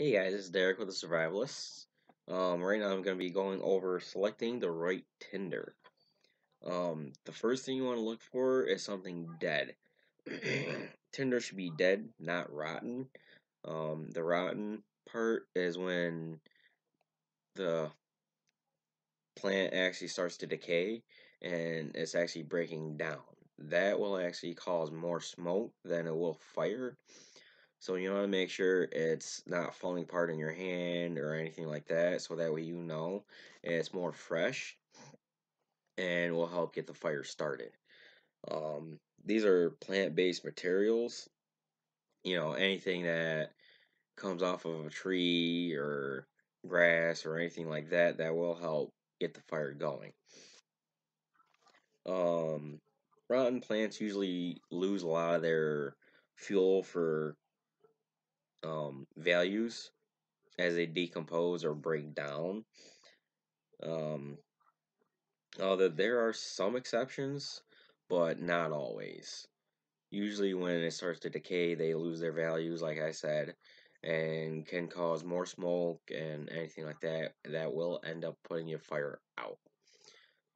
Hey guys, it's Derek with the Survivalists. Um, right now I'm going to be going over selecting the right tinder. Um, the first thing you want to look for is something dead. tinder should be dead, not rotten. Um, the rotten part is when the plant actually starts to decay and it's actually breaking down. That will actually cause more smoke than it will fire. So you want to make sure it's not falling apart in your hand or anything like that. So that way you know it's more fresh and will help get the fire started. Um, these are plant-based materials. You know, anything that comes off of a tree or grass or anything like that, that will help get the fire going. Um, rotten plants usually lose a lot of their fuel for um, values as they decompose or break down. Um, although there are some exceptions, but not always. Usually, when it starts to decay, they lose their values, like I said, and can cause more smoke and anything like that. That will end up putting your fire out.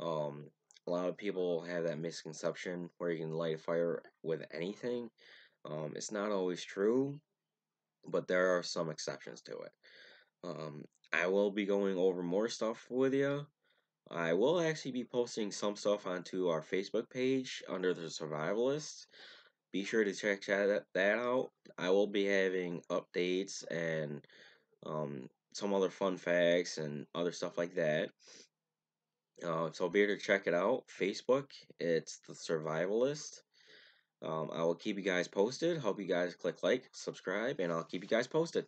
Um, a lot of people have that misconception where you can light a fire with anything. Um, it's not always true but there are some exceptions to it. Um, I will be going over more stuff with you. I will actually be posting some stuff onto our Facebook page under the Survivalists. Be sure to check that, that out. I will be having updates and um, some other fun facts and other stuff like that. Uh, so be sure to check it out. Facebook, it's the Survivalist. Um, I will keep you guys posted. Hope you guys click like, subscribe, and I'll keep you guys posted.